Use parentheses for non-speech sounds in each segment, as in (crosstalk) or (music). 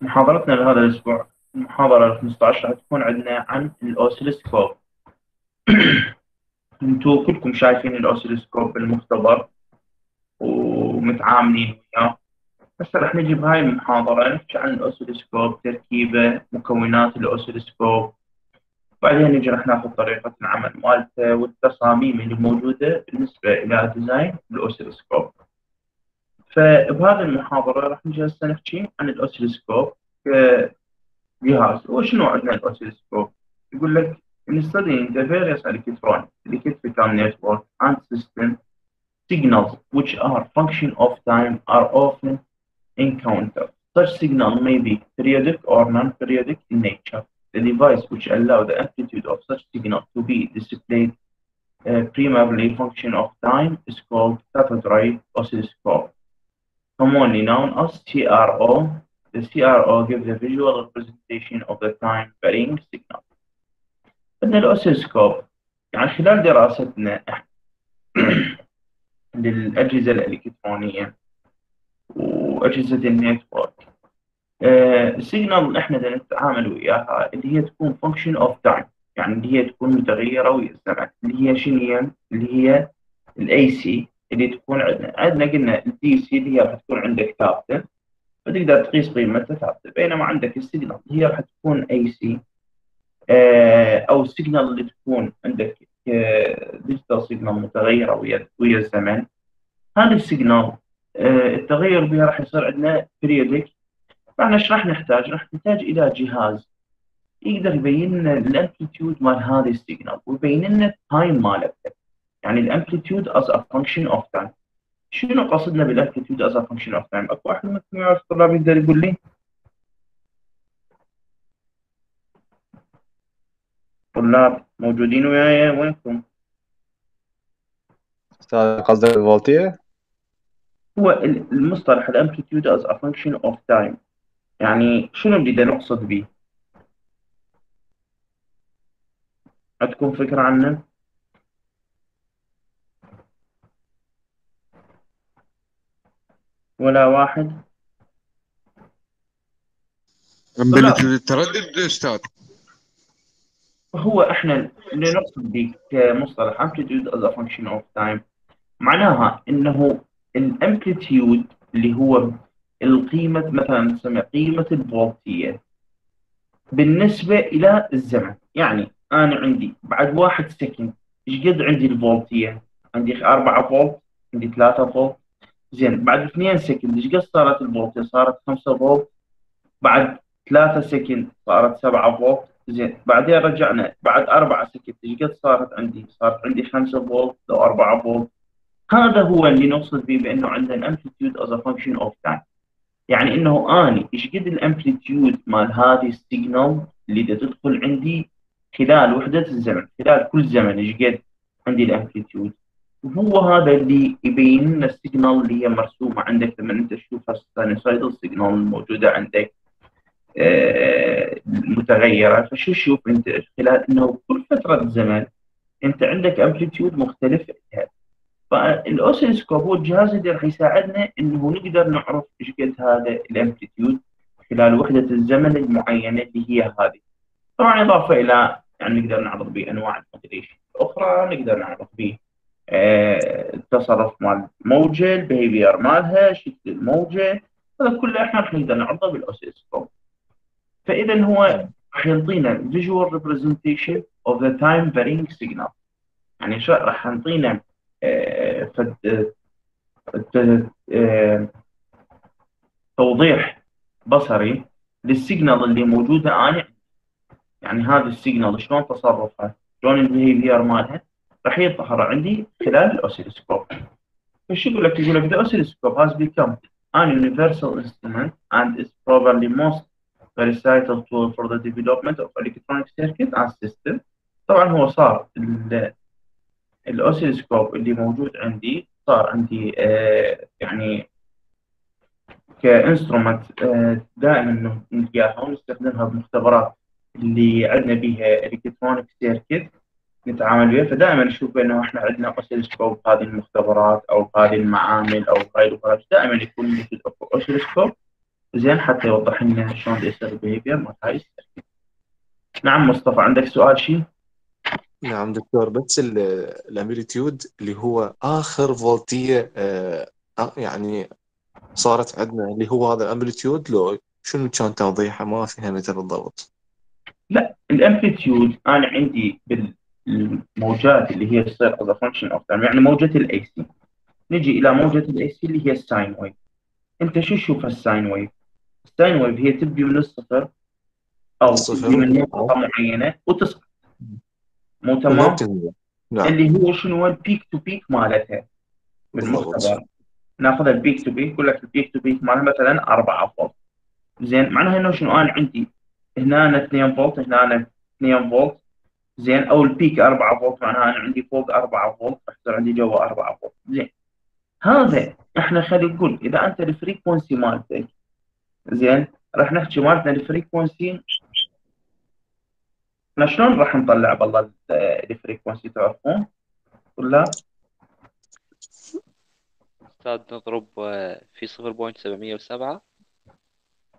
محاضرتنا لهذا الأسبوع المحاضرة ال 15 راح تكون عندنا عن ال oscilloscope. (clears throat) أنتوا كلكم شايفين ال oscilloscope بالمختبر ومتعاملين وياه. هسه راح نجي بهاي المحاضرة نحكي عن ال oscilloscope تركيبة مكونات ال oscilloscope. بعدين نجي راح ناخذ طريقة العمل مالته والتصاميم اللي موجودة بالنسبة إلى design ال oscilloscope. فبهذه المحاضرة راح نجي هسه نحكي عن الأوسيلوسكوب كجهاز وشنو عندنا الأوسيلوسكوب يقول لك in studying the various electronic electrical network and system signals which are function of time are often encountered. Such signal may be periodic or non-periodic in nature. The device which allow the amplitude of such signal to be displayed uh, primarily function of time is called cathode oscilloscope commonly known as CRO. The CRO gives a visual representation of the time varying signal. أن ال oscilloscope يعني خلال دراستنا (clears throat) للأجهزة الإلكترونية وأجهزة ال network ال signal اللي إحنا نتعامل وياها اللي هي تكون function of time يعني اللي هي تكون متغيرة ويا الزمن اللي هي شنو هي؟ اللي هي ال AC اللي تكون عندنا عندنا قلنا ال DC اللي هي راح تكون عندك ثابتة. فتقدر تقيس قيمتها ثابتة. بينما عندك ال signal هي راح تكون AC أو ال signal اللي تكون عندك digital signal متغيرة ويا ويا الزمن. هذه ال signal التغير بها راح يصير عندنا periodic فاحنا إيش راح نحتاج؟ راح نحتاج إلى جهاز يقدر يبين لنا ال amplitude مال هذه ال signal ويبين لنا ال time مالتها. يعني ال amplitude as a function of time شنو قصدنا بال amplitude as a function of time؟ أكو واحد منكم يعرف الطلاب يقدر يقول لي؟ طلاب موجودين وياي وينكم؟ أستاذ قصدك الفولتية؟ هو المصطلح ال amplitude as a function of time يعني شنو اللي نقصد به؟ عندكم فكرة عنه؟ ولا واحد؟ amplitude التردد أستاذ. هو إحنا اللي نقصد به كمصطلح amplitude as a function of time. معناها إنه ال amplitude اللي هو القيمة مثلا نسميها قيمة الفولتية. بالنسبة إلى الزمن يعني أنا عندي بعد واحد second إيش قد عندي الفولتية؟ عندي 4 فولت عندي 3 فولت. زين. بعد 2 second إيش قد صارت الفولتية صارت 5 فولت بعد 3 second صارت 7 فولت زين بعدين رجعنا بعد 4 second إيش قد صارت عندي؟ صارت عندي 5 فولت أو 4 فولت هذا هو اللي نقصد به بأنه عندنا ال amplitude as function of time يعني إنه آني إيش قد ال amplitude مال هذه ال signal اللي تدخل عندي خلال وحدة الزمن خلال كل زمن إيش قد عندي ال amplitude وهو هذا اللي يبين لنا ال signal اللي هي مرسومة عندك لما أنت تشوف ال sinusoidal signal الموجوده عندك آه متغيرة. فشو تشوف أنت؟ خلال إنه كل فترة زمن أنت عندك amplitude مختلف فيها فال oscilloscope هو الجهاز اللي راح يساعدنا إنه نقدر نعرف إيش قد هذا ال amplitude خلال وحدة الزمن المعينة اللي هي هذه. طبعا إضافة إلى يعني نقدر نعرف به انواع ال modulation الأخرى نقدر نعرف به آه التصرف مال الموجه ال behavior مالها شكل الموجة هذا كله إحنا نقدر نعرضه بال oscilloscope. فاذا هو راح يعطينا visual representation of the time varying signal. يعني راح يعطينا توضيح بصري لل signal اللي موجودة أنا يعني هذا ال signal شلون تصرفها شلون ال behavior مالها راح يظهر عندي خلال ال oscilloscope فش يقول لك؟ يقول لك the oscilloscope has become an universal instrument and is probably most versatile tool for the development of electronic circuit and system. طبعا هو صار ال oscilloscope اللي موجود عندي صار عندي آه يعني ك instrument آه دائما نلقاها ونستخدمها بمختبرات اللي عندنا بيها electronic circuit نتعامل وياه فدائما نشوف إنه إحنا عندنا oscilloscope هذه المختبرات أو هذه المعامل أو هاي البرامج دائما يكون موجود oscilloscope زين حتى يوضح لنا شلون يصير ال behavior مال هاي نعم مصطفى عندك سؤال شيء؟ نعم دكتور بس ال- ال amplitude اللي هو آخر فولتيه آه آه، يعني صارت عندنا اللي هو هذا ال amplitude لو شنو كان توضيحه؟ ما فهمت بالضبط لا ال amplitude أنا عندي بالموجات اللي هي تصير as a function of time يعني موجة ال AC نجي إلى موجة ال AC اللي هي ال sine wave أنت شو تشوف ال sine wave؟ ال sine wave هي تبدي من الصفر أو. تبدي من نقطة معينة وتصعد. مو تمام؟ نعم. اللي هو شنو؟ ال peak to peak مالتها. بالمختبر ناخذ ال peak to peak يقول لك ال peak to peak مالها مثلا 4 فولت. زين معناها إنه شنو؟ أنا عندي هنا 2 فولت هنا 2 فولت. زين أو ال peak 4 فولت معناها أنا عندي فوق 4 فولت راح يصير عندي جوا 4 فولت زين. هذا إحنا خلينا نقول إذا أنت ال frequency مالتك زين راح نحكي مالتنا ال frequency إحنا شلون راح نطلع بالله ال- الفريكونسي تعرفون؟ ولا؟ أستاذ نضرب آه، في صفر point سبعمية وسبعة.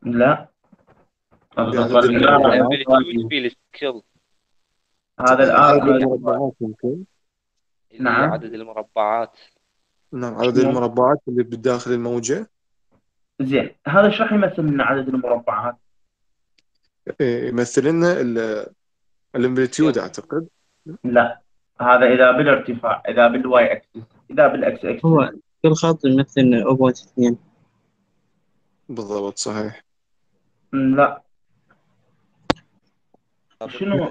لا يعني لا، ال amplitude في ال scale هذا هي نعم. عدد المربعات. نعم عدد شنو؟ المربعات اللي بداخل الموجة. زين هذا إيش راح يمثل لنا عدد المربعات؟ إيه، يمثل لنا ال- ال amplitude أعتقد. لا هذا إذا بالارتفاع إذا بال Y axis إذا بالاكس اكسس هو كل خط يمثل 0.2 بالضبط صحيح. لا. شنو؟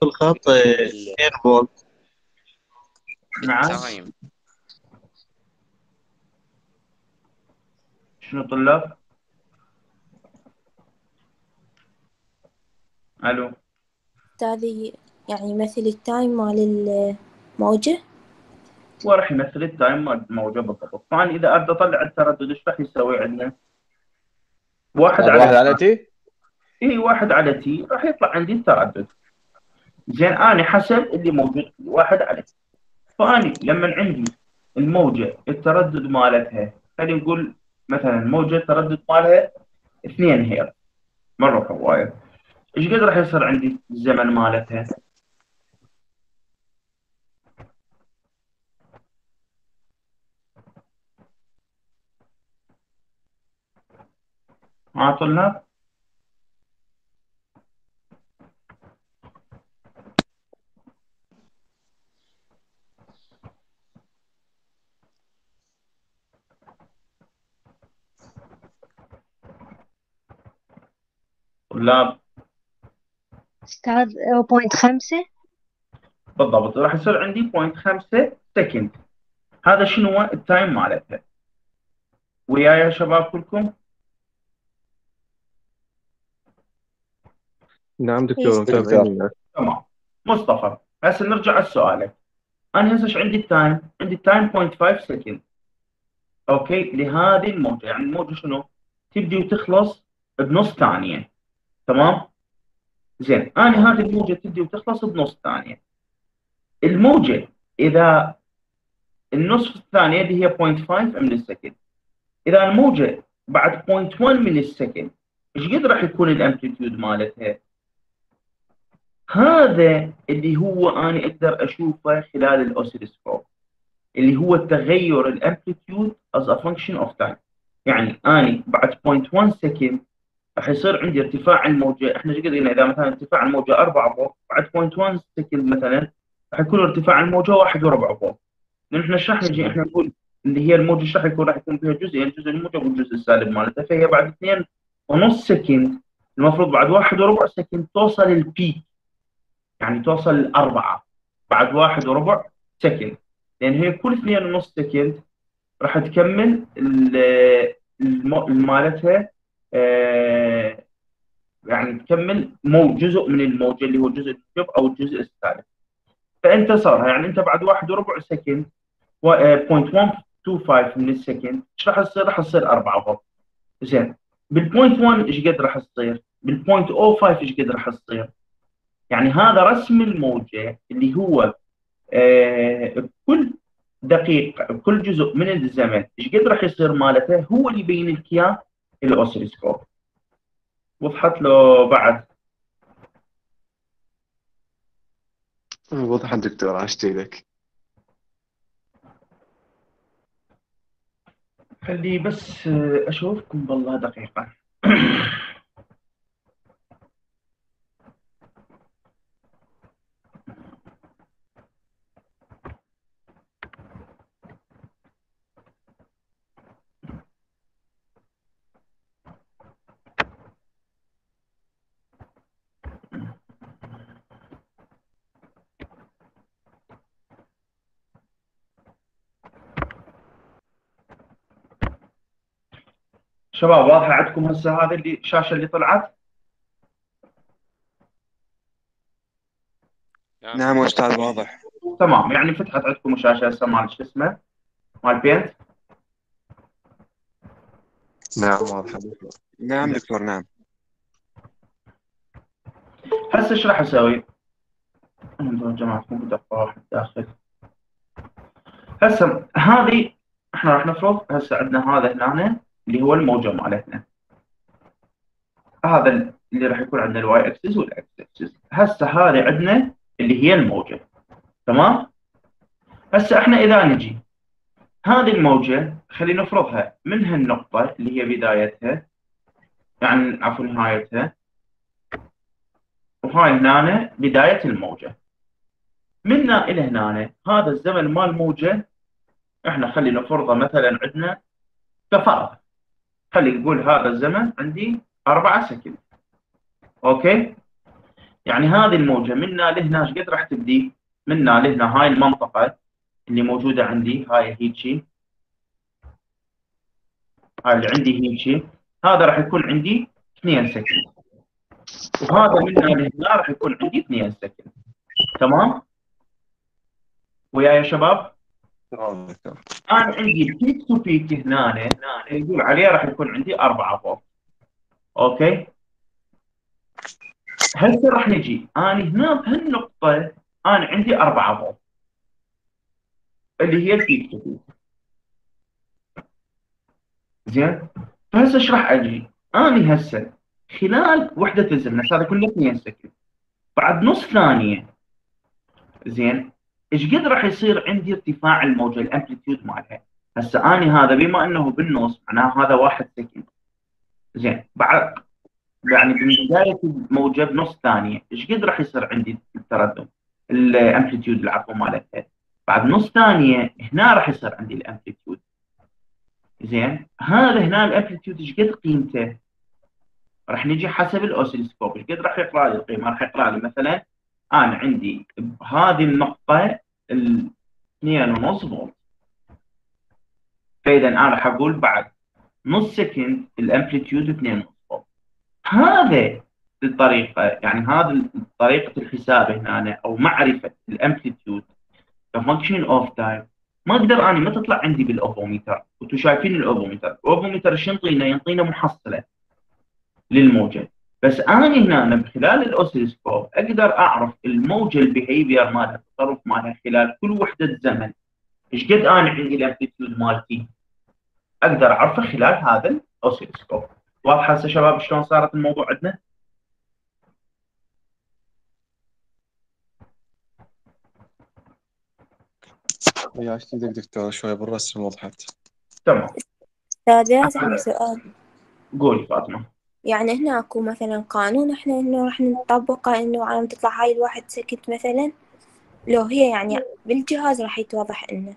كل خط آه، 2 فولت نعم time شنو طلاب؟ ألو. أستاذي يعني يمثل ال time مال الموجة هو راح يمثل ال time مال الموجة بالضبط. فانا إذا أريد أطلع التردد إيش راح يسوي عندنا؟ واحد واحد على على T؟ اي واحد على T. راح يطلع عندي التردد. زين أنا حسب اللي موجود واحد على T فآني لما عندي الموجة التردد مالتها خلينا نقول مثلا موجة التردد مالها 2 هيرتز مرة هوايه إيش قد راح يصير عندي الزمن مالتها؟ مع طلاب؟ طلاب أستاذ 0.5 بالضبط راح يصير عندي 0.5 second هذا شنو؟ هو ال time مالتها وياي يا شباب كلكم؟ نعم دكتور تمام. مصطفى هسه نرجع على سؤالك. أنا هسه إيش عندي ال time عندي ال time 0.5 second okay؟ لهذه الموجة. يعني الموجة شنو؟ تبدي وتخلص بنص ثانية. تمام؟ زين أنا هذه الموجة تبدي وتخلص بنص ثانية. الموجة إذا النصف الثانية اللي هي 0.5 من ال second إذا الموجة بعد 0.1 من السكند إيش قد راح يكون ال amplitude مالتها؟ هذا اللي هو أنا أقدر أشوفه خلال ال oscilloscope اللي هو تغير ال amplitude as a function of time. يعني أنا بعد 0.1 second راح يصير عندي ارتفاع الموجه إحنا إيش قلنا إذا مثلا ارتفاع الموجه 4 فولت بعد 0.1 second مثلا راح يكون ارتفاع الموجه 1 وربع فولت لأن إحنا راح نجي إحنا نقول اللي هي الموجة راح يكون؟ راح يكون فيها جزئين جزء الموجب والجزء السالب مالتها. فهي بعد 2 ونص second. المفروض بعد واحد وربع second توصل ال peak يعني توصل الأربعة بعد واحد وربع second. لأن هي كل اثنين ونص second راح تكمل مالتها يعني تكمل مو جزء من الموجة اللي هو الجزء الموجب أو الجزء السالب فأنت صارها يعني أنت بعد واحد وربع second و- آه، 0.125 من ال second إيش راح تصير؟ راح تصير 4 فولت زين بال point 1 إيش قد راح تصير؟ بال point 05 إيش قد راح تصير؟ يعني هذا رسم الموجة اللي هو آه كل دقيقة كل جزء من الزمن إيش قد راح يصير مالته هو اللي يبين لك اياه الأوسيلوسكوب. وضحت له بعد. وضحت دكتور عشت لك. خلي بس أشوفكم بالله دقيقة. (clears throat) شباب واضحة عندكم هسه هذه اللي الشاشة اللي طلعت؟ نعم. أستاذ واضح. تمام يعني فتحت عندكم الشاشة هسه مال شو اسمه؟ مال بينت نعم واضحة دكتور نعم دكتور نعم. هسه إيش راح أسوي؟ مو بدقة واحد داخل. هسه هذه إحنا راح نفرض هسه عندنا هذا هنا. اللي هو الموجة مالتنا. هذا اللي راح يكون عندنا الواي أكسس والاكس أكسس. هسه هذه عندنا اللي هي الموجة. تمام؟ هسه إحنا إذا نجي هذه الموجة خلينا نفرضها من هالنقطة اللي هي بدايتها يعني عفوا نهايتها وهاي هنا بداية الموجة. منا إلى هنا هذا الزمن مال الموجة إحنا خلينا نفرضه مثلا عندنا كفرض خلي نقول هذا الزمن عندي أربعة second okay؟ يعني هذه الموجة منا لهنا إيش قد راح تبدي؟ منا لهنا هاي المنطقة اللي موجودة عندي هاي هيجي. هاي اللي عندي هيجي. هذا راح يكون عندي 2 second وهذا منا لهنا راح يكون عندي 2 second تمام؟ وياي يا شباب؟ أنا عندي ال peak to peak هنا يقول عليه راح يكون عندي 4 فولت okay؟ هسه راح نجي. أنا هنا بهالنقطة أنا عندي 4 فولت اللي هي ال peak to peak زين؟ فهسه إيش راح أجي؟ اني هسه خلال وحدة الزمن هسه هذا كله 2 second بعد نص ثانية زين؟ إيش قد راح يصير عندي ارتفاع الموجة ال amplitude مالها؟ هسه أني هذا بما إنه بالنص معناه هذا واحد second زين بعد يعني بداية الموجة بنص ثانية إيش قد راح يصير عندي التردد؟ ال amplitude العفو مالتها. بعد نص ثانية هنا راح يصير عندي ال amplitude زين هذا هنا ال amplitude إيش قد قيمته؟ راح نجي حسب ال oscilloscope. إيش قد راح يقرأ لي القيمة؟ راح يقرأ لي مثلا أنا عندي بهذه النقطة ال 2.5 فولت. فإذا أنا راح أقول بعد نص second ال amplitude 2.5 فولت. هذا الطريقة يعني هذا طريقة الحساب هنا أو معرفة ال amplitude ك function of time ما أقدر اني ما تطلع عندي بال AVO meter؟ وأنتم شايفين الأوفوميتر. الأوفوميتر إيش ينطينا ينطينا محصلة للموجة. بس أنا هنا من خلال ال oscilloscope أقدر أعرف الموجة ال behavior مالها التصرف مالها خلال كل وحدة زمن. إيش قد أنا عندي ال amplitude مالتي؟ أقدر أعرفه خلال هذا ال oscilloscope واضحه هسه شباب شلون صارت الموضوع عندنا؟ يا لك دكتور شوي بالرسم وضحت. تمام. أستاذ عندي سؤال. قولي فاطمة. يعني هنا أكو مثلا قانون إحنا إنه راح نطبقه إنه على ما تطلع هاي الواحد سكت مثلا. لو هي يعني بالجهاز راح يتوضح لنا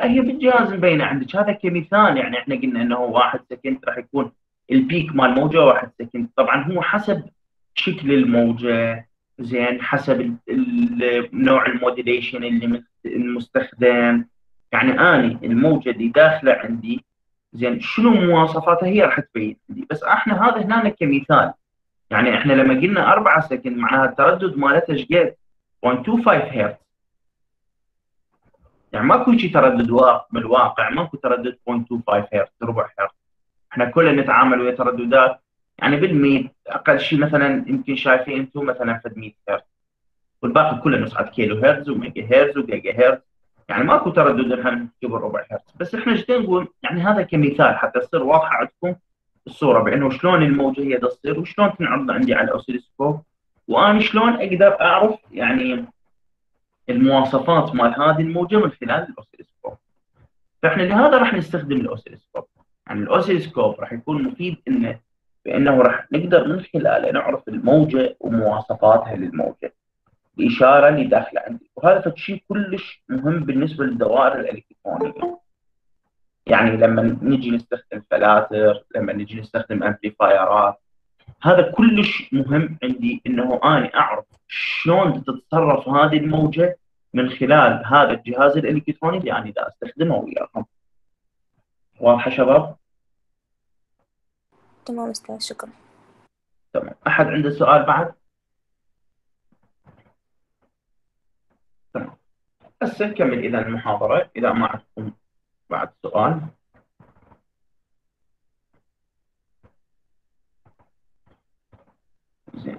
هي بالجهاز مبينة عندك. هذا كمثال يعني إحنا قلنا إنه واحد second راح يكون ال peak مال الموجه واحد second طبعا هو حسب شكل الموجة زين حسب نوع ال modulation اللي مست- المستخدم. يعني اني الموجة اللي داخلة عندي زين شنو مواصفاتها؟ هي راح تبين عندي بس إحنا هذا هنا كمثال. يعني إحنا لما قلنا 4 second معناها التردد مالتها إيش قد؟ 125 هرتز يعني ماكو شيء تردد واقع بالواقع ماكو تردد 0.25 هرتز ربع هرتز إحنا كلنا نتعامل ويا ترددات. يعني بالمية أقل شيء مثلا يمكن شايفين أنتم مثلا فد 100 هرتز والباقي كله نصعد كيلو هرتز وميجا هرتز وجيجا هرتز يعني ماكو تردد إحنا نجيب الربع هرتز بس إحنا إيش نقول؟ يعني هذا كمثال حتى تصير واضحة عندكم الصورة بأنه شلون الموجة هي تصير وشلون تنعرض عندي على ال oscilloscope وأنا شلون أقدر أعرف يعني المواصفات مال هذه الموجة من خلال ال oscilloscope فإحنا لهذا راح نستخدم ال oscilloscope يعني ال oscilloscope راح يكون مفيد انه بأنه راح نقدر من خلاله نعرف الموجة ومواصفاتها للموجة. الاشاره اللي داخله عندي. وهذا شيء كلش مهم بالنسبة للدوائر الإلكترونية. يعني لما نجي نستخدم فلاتر لما نجي نستخدم امبليفايرات هذا كلش مهم عندي إنه أنا أعرف شلون تتصرف هذه الموجة من خلال هذا الجهاز الإلكتروني اللي أنا دا أستخدمه وياكم. واضحة شباب؟ تمام أستاذ شكرا. تمام. أحد عنده سؤال بعد؟ تمام هسه نكمل إذا المحاضرة إذا ما عندكم بعد سؤال زين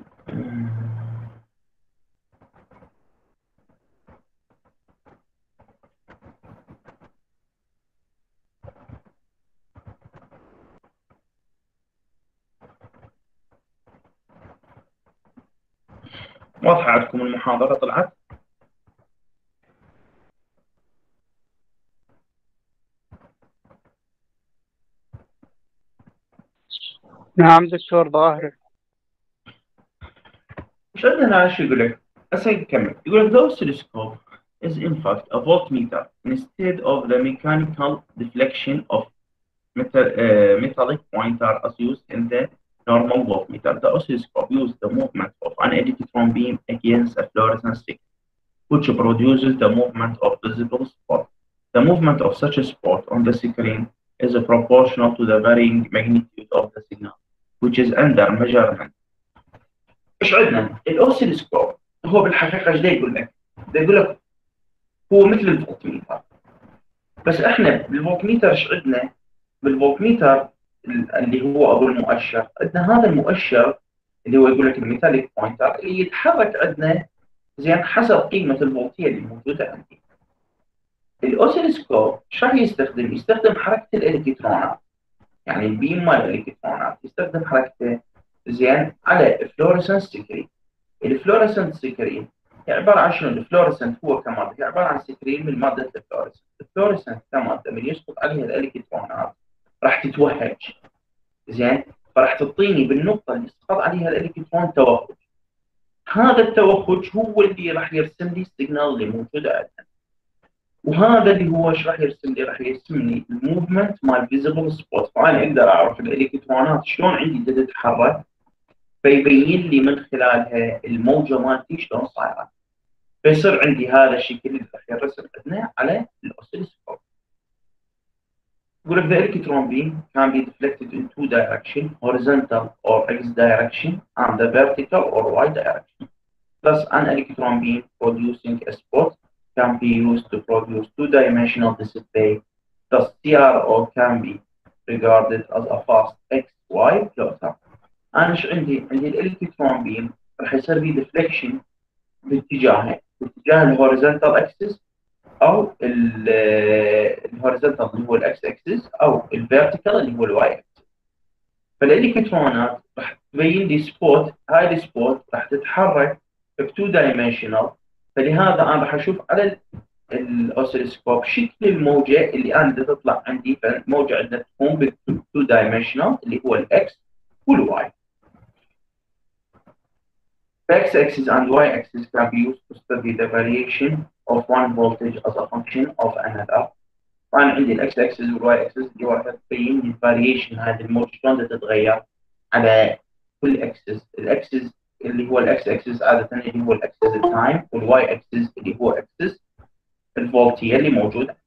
واضحة عندكم المحاضرة طلعت؟ نعم دكتور ظاهر مش عندنا شو يقول لك هسه نكمل يقول لك the oscilloscope is in fact a voltmeter instead of the mechanical deflection of metal, uh, metallic pointer as used in the normal voltmeter. The oscilloscope uses the movement of an electron beam against a fluorescent stick, which produces the movement of visible spot. The movement of such a spot on the screen is proportional to the varying magnitude of the signal, Which is under measurement. إيش عندنا؟ ال oscilloscope هو بالحقيقة إيش يقول لك؟ يقول لك هو مثل الفولتميتر بس إحنا بالفولتميتر إيش عندنا؟ بالفولتميتر اللي هو أبو المؤشر عندنا هذا المؤشر اللي هو يقول لك ال metallic pointer اللي يتحرك عندنا زين حسب قيمة الفولتية اللي موجودة عندي. ال oscilloscope إيش راح يستخدم؟ يستخدم حركة الإلكترونات يعني ال beam مال الالكترونات يستخدم حركته زين على fluorescent screen ال fluorescent screen عباره عن شنو؟ ال fluorescent هو كمادة. عباره عن screen من مادة ال fluorescent، ال fluorescent كمادة. من يسقط عليها الالكترونات راح تتوهج. زين؟ فراح تعطيني بالنقطة اللي سقط عليها الالكترون توهج. هذا التوهج هو اللي راح يرسم لي ال signal اللي موجوده عندنا وهذا اللي هو إيش راح يرسم لي؟ راح يرسم لي ال movement مال visible spot فأنا أقدر أعرف الإلكترونات شلون عندي تتحرك فيبين لي من خلالها الموجة مالتي شلون صايرة. فيصير عندي هذا الشكل اللي راح يرسم عندنا على ال oscilloscope يقول لك the electron beam can be deflected in two direction horizontal or x direction and the vertical or y direction. Thus an electron beam producing can be used to produce two-dimensional display. Thus CRO can be regarded as a fast XY plotter أنا إيش عندي؟ عندي ال electron beam راح يصير لي deflection باتجاهين باتجاه ال horizontal axis أو ال horizontal اللي هو الأكس اكسس أو ال vertical اللي هو ال y axis فالالكترونات راح تبين لي spot هاي ال spot راح تتحرك ب two dimensional فلهذا أنا راح أشوف على ال oscilloscope شكل الموجة اللي أنا بدها تطلع عندي فالموجة عندنا تكون بال two dimensional اللي هو ال x وال y The x-axis and y-axis can be used to study the variation of one voltage as a function of another. فأنا عندي الاكس اكسس والواي اكسس اللي راح تبين ال variation هذه الموجة شلون تتغير؟ على كل اكسس، الاكسس اللي هو الاكس اكسس عادة اللي هو ال axis ال time وال y axis اللي هو axis الفولتية اللي موجودة.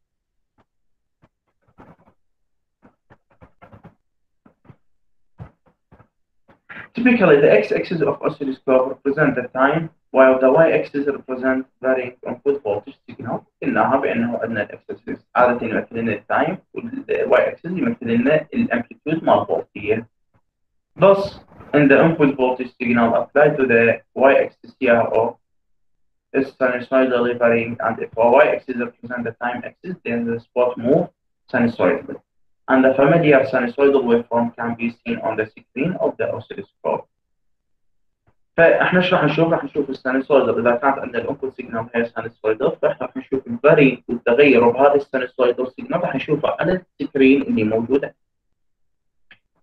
Typically, the x-axis of oscilloscope represent the time, while the y-axis represent varying input voltage signal. قلناها بأنه عندنا x-axis عادة يمثل لنا ال time وال y-axis يمثل لنا ال amplitude مال الفولتية. Thus, if the input voltage signal applied to the y-axis CRO is sinusoidally varying, and if a y-axis represents the time axis, then the spot move sinusoidally. and the familiar sinusoidal waveform can be seen on the screen of the oscilloscope. فاحنا إيش راح نشوف؟ راح نشوف ال sinusoidal اذا كانت عندنا ال input signal هي sinusoidal فاحنا راح نشوف ال vary والتغير بهذا ال sinusoidal signal راح نشوفه على ال screen اللي موجوده.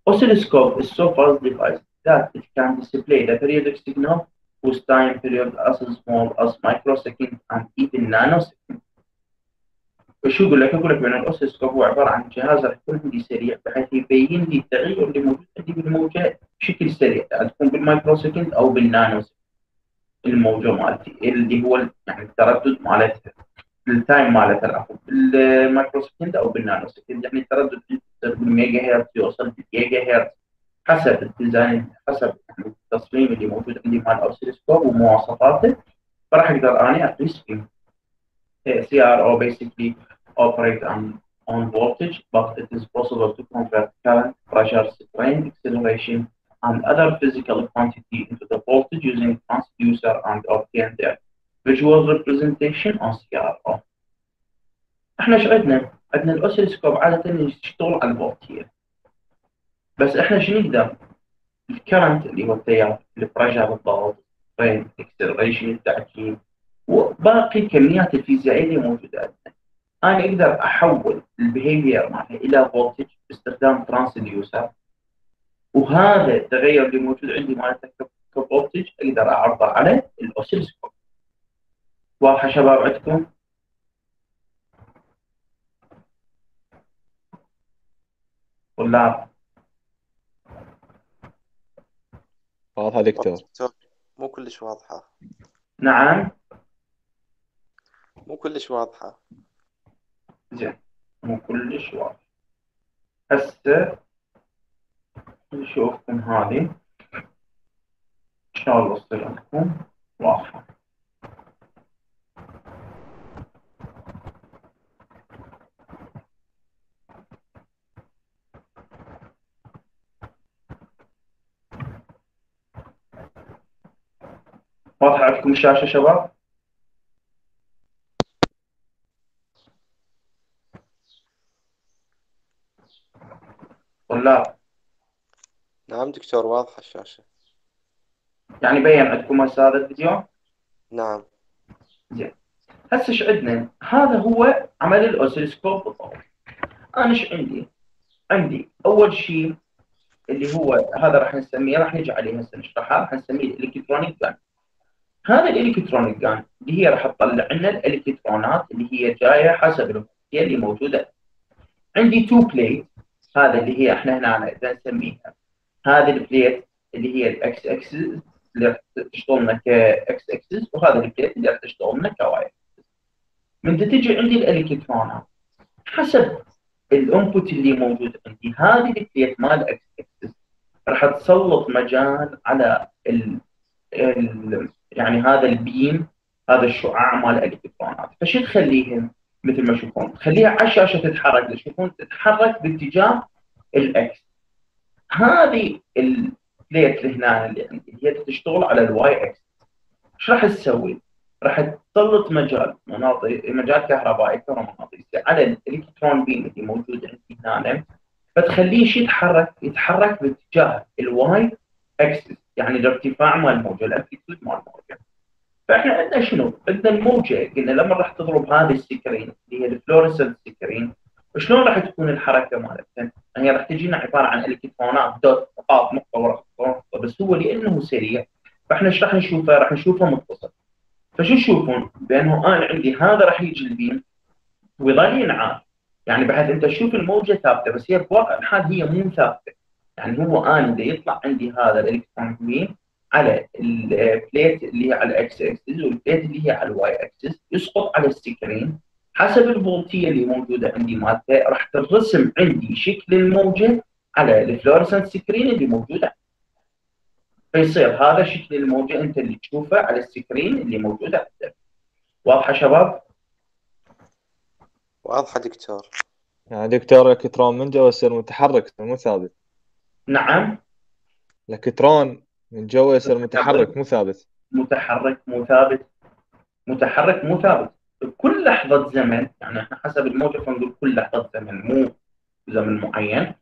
Oscilloscope is so fast device that it can display the periodic signal whose time period as small as microsecond and even nanosecond. وشو يقول لك؟ يقول لك بأن ال oscilloscope هو عبارة عن جهاز راح يكون عندي سريع بحيث يبين لي التغير اللي موجود عندي بالموجة بشكل سريع تكون بال microsecond أو بال nanosecond الموجة مالتي اللي هو يعني التردد مالتها ال time مالتها العفو بال microsecond أو بال nanosecond يعني التردد بالميجا هرتز يوصل بالجيجا هرتز. حسب الديزاين حسب التصميم اللي موجود عندي مال الاوسيلوسكوب ومواصفاته فراح أقدر أني اقيس فيه CRO basically operate on, on voltage, but it is possible to convert current, pressure, strain, acceleration, and other physical quantity into the voltage using transducer and obtain the visual representation on CRO. إحنا إيش عندنا؟ عندنا ال oscilloscope عادة يشتغل على الفولتية. بس إحنا شو نقدر؟ ال current اللي هو التيار، ال pressure، الضغط، strain, acceleration، التعجيل، وباقي الكميات الفيزيائية اللي موجودة عندنا. أنا أقدر أحول ال behavior مالها إلى voltage باستخدام transducer وهذا التغير اللي موجود عندي مالته ك voltage أقدر أعرضه على ال oscilloscope. واضحه شباب عندكم؟ طلاب واضحة دكتور؟ مو كلش واضحة. نعم. مو كلش واضحة. زين مو كلش واضح هسه نشوفكم هذه. إن شاء الله تصير عندكم واضحة. واضحة عندكم الشاشة شباب؟ طلاب نعم دكتور واضحة الشاشة يعني بين عندكم هسه هذا الفيديو؟ نعم زين هسه إيش عندنا؟ هذا هو عمل الأوسيلوسكوب بالضبط. أنا إيش عندي؟ عندي أول شيء اللي هو هذا راح نسميه راح نجي عليه هسه نشرحه راح نسميه الإلكترونيك جان. هذا الإلكترونيك جان اللي هي راح تطلع لنا الإلكترونات اللي هي جاية حسب الوقتيه اللي موجودة. عندي two plate هذا اللي هي إحنا هنا إذا نسميها. هذه ال plate اللي هي ال x axis اللي راح تشتغل لنا كاكس اكسس وهذا ال plate اللي راح تشتغل لنا ك y من تجي عندي الإلكترونات. حسب ال input اللي موجود عندي هذه ال plate مال x axis راح تسلط مجال على ال ال يعني هذا ال beam هذا الشعاع مال الالكترونات فشو تخليهم مثل ما تشوفون؟ تخليها على الشاشه تتحرك تشوفون تتحرك باتجاه ال X هذه ال plate اللي هنا اللي هي تشتغل على ال Y axis إيش راح تسوي؟ راح تسلط مجال مناطق مجال كهربائي كهرومغناطيسي على ال electron beam اللي موجود عندي هنا. فتخليه يتحرك؟ يتحرك باتجاه ال Y axis يعني الارتفاع مال الموجة ال amplitude مال الموجة فإحنا عندنا شنو؟ عندنا الموجة قلنا لما راح تضرب هذه ال screen اللي هي ال fluorescent screen شلون راح تكون الحركة مالتها؟ هي راح تجينا عبارة عن الكترونات dot نقاط نقطة ورا نقطة بس هو لأنه سريع فإحنا إيش راح نشوفه؟ راح نشوفه متصل فشو تشوفون؟ بأنه أنا عندي هذا راح يجي ال beam ويظل ينعاد يعني بحيث أنت تشوف الموجة ثابتة بس هي بواقع الحال هي مو ثابتة يعني هو أنا اذا يطلع عندي هذا ال electron beam على ال plate اللي هي على ال X axis وال plate اللي هي على ال Y axis يسقط على ال screen حسب الفولتية اللي موجودة عندي مالته راح ترسم عندي شكل الموجة على ال fluorescent screen اللي موجودة. فيصير هذا شكل الموجة أنت اللي تشوفه على ال screen اللي موجودة عندك. واضحة شباب؟ واضحة دكتور. يعني دكتور الالكترون من جوا يصير متحرك؟ مو ثابت. نعم. الالكترون من جوا يصير متحرك مو ثابت. متحرك مو ثابت. متحرك مو ثابت. كل لحظة زمن يعني إحنا حسب الموجة فنقول كل لحظة زمن مو زمن معين.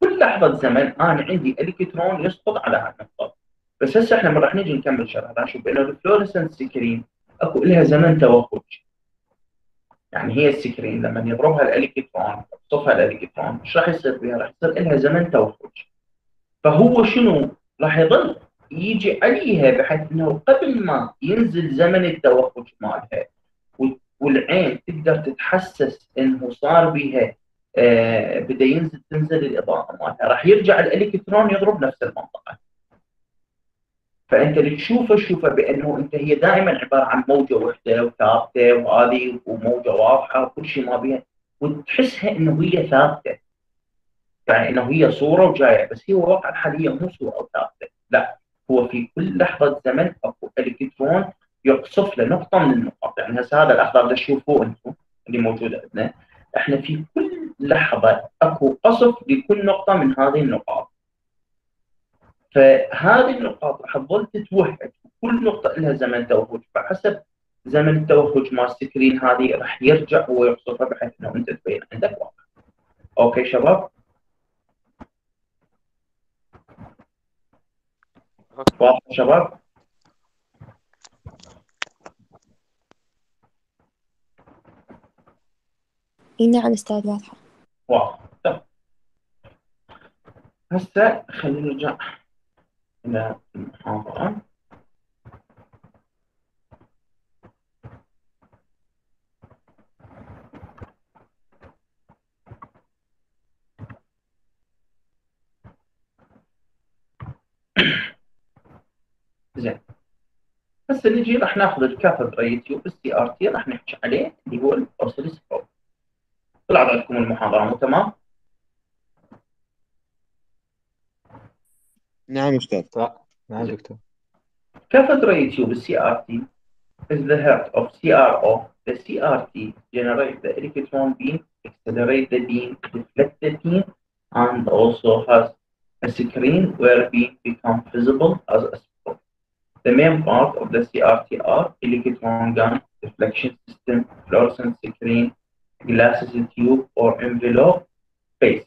كل لحظة زمن أنا عندي الكترون يسقط على هالنقطه بس هسه إحنا راح نجي نكمل شرح. راح نشوف إنه ال fluorescent screen أكو لها زمن توقف يعني هي ال screen لما يضربها الألكترون يقصفها الألكترون إيش راح يصير فيها؟ راح يصير لها زمن توقف فهو شنو؟ راح يظل يجي عليها بحيث إنه قبل ما ينزل زمن التوقف مالها والعين تقدر تتحسس إنه صار بها آه بدأ ينزل تنزل الإضاءة مالها. راح يرجع الإلكترون يضرب نفس المنطقة. فأنت اللي تشوفه تشوفه بأنه أنت هي دائما عبارة عن موجة وحدة وثابتة وهذه وموجة واضحة وكل شيء ما بيها وتحسها إنه هي ثابتة. يعني انه هي صورة وجاية بس هي واقعا حاليا مو صورة ثابته لا هو في كل لحظة زمن أكو إلكترون يقصف له نقطة من النقاط. يعني هسه هذا الاخضر اللي تشوفوه أنتم اللي موجود عندنا. إحنا في كل لحظة أكو قصف لكل نقطة من هذه النقاط. فهذه النقاط راح تظل تتوهج. كل نقطة لها زمن توهج. فحسب زمن التوهج مال السكرين هذه راح يرجع هو يقصفها بحيث إنه أنت تبين عندك واقع. أوكي شباب؟ واضح شباب؟ اي نعم أستاذ واضحة. واضح. طيب هسه خلينا نرجع إلى المحاضرة. زين هسه نجي راح ناخذ ال cathode ray tube ال CRT راح نحكي عليه اللي هو ال oscilloscope طلعت عندكم المحاضرة مو تمام؟ نعم أستاذ نعم دكتور Cathode ray tube CRT is the heart of CRO. The CRT generates the electron beam, accelerate the beam, deflect the beam, and also has a screen where beam become visible as a The main part of the CRT are electron gun, deflection system, fluorescent screen, glass tube or envelope base.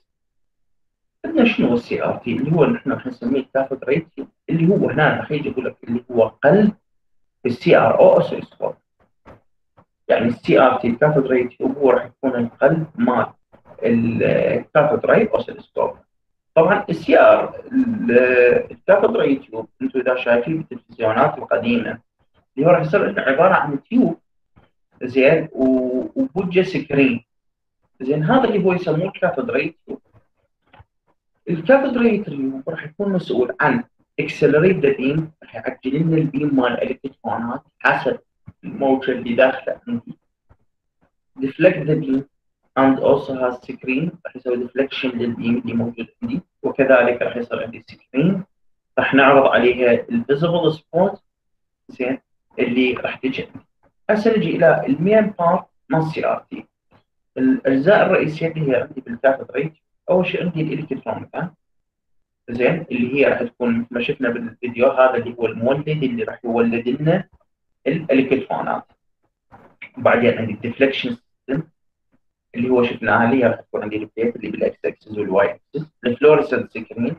عندنا شنو ال CRT اللي هو نحن نسميه ال cathode ray tube اللي هو هنا راح يجي يقول لك اللي هو قلب ال CRO oscilloscope يعني ال CRT ال cathode ray tube هو راح يكون القلب مال ال cathode ray oscilloscope طبعا ال CR ال cathode ray tube أنتم إذا شايفين بالتلفزيونات القديمة اللي هو راح يصير عبارة عن tube زين وبوجه screen. زين هذا اللي هو يسموه ال cathode ray tube ال cathode ray tube راح يكون مسؤول عن accelerate the beam راح يعجل لنا ال beam مال الالكترونات حسب الموجه اللي داخله عندي. Deflect the beam. And also has screen راح يسوي deflection لل beam اللي موجود عندي. وكذلك راح يصير عندي screen راح نعرض عليها ال visible spot زين. اللي راح تجي. عندي هسه نجي إلى ال main part مال ال CRT الأجزاء الرئيسية اللي هي عندي بال cathode ray أول شيء عندي ال electron gun زين. اللي هي راح تكون مثل ما شفنا بالفيديو هذا اللي هو المولد اللي راح يولد لنا الالكترونات وبعدين عندي ال deflection اللي هو شفناها اللي هي راح تكون عندي البليت اللي بالاكس اكسس والواي اكسس الفلورسنت سكرين